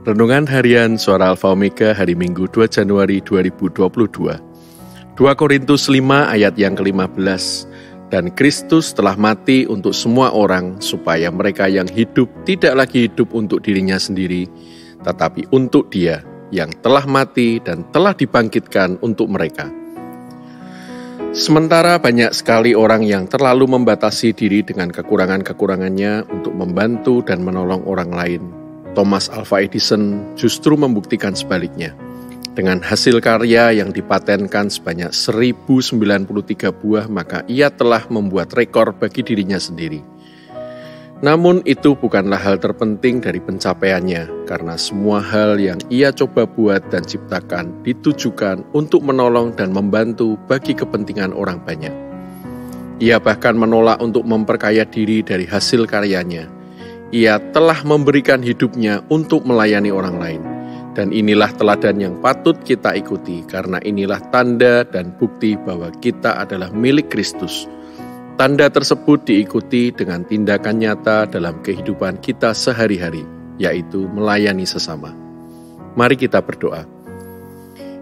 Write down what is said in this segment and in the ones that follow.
Renungan Harian Suara Alfa Omega hari Minggu 2 Januari 2022. 2 Korintus 5 ayat yang ke-15. Dan Kristus telah mati untuk semua orang supaya mereka yang hidup tidak lagi hidup untuk dirinya sendiri, tetapi untuk Dia yang telah mati dan telah dibangkitkan untuk mereka. Sementara banyak sekali orang yang terlalu membatasi diri dengan kekurangan-kekurangannya untuk membantu dan menolong orang lain, Thomas Alva Edison justru membuktikan sebaliknya. Dengan hasil karya yang dipatenkan sebanyak 1093 buah, maka ia telah membuat rekor bagi dirinya sendiri. Namun itu bukanlah hal terpenting dari pencapaiannya, karena semua hal yang ia coba buat dan ciptakan ditujukan untuk menolong dan membantu bagi kepentingan orang banyak. Ia bahkan menolak untuk memperkaya diri dari hasil karyanya, ia telah memberikan hidupnya untuk melayani orang lain. Dan inilah teladan yang patut kita ikuti, karena inilah tanda dan bukti bahwa kita adalah milik Kristus. Tanda tersebut diikuti dengan tindakan nyata dalam kehidupan kita sehari-hari, yaitu melayani sesama. Mari kita berdoa.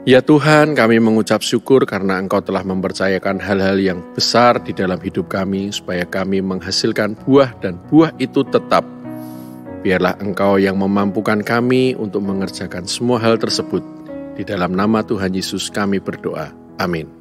Ya Tuhan, kami mengucap syukur karena Engkau telah mempercayakan hal-hal yang besar di dalam hidup kami, supaya kami menghasilkan buah, dan buah itu tetap Biarlah Engkau yang memampukan kami untuk mengerjakan semua hal tersebut. Di dalam nama Tuhan Yesus kami berdoa. Amin.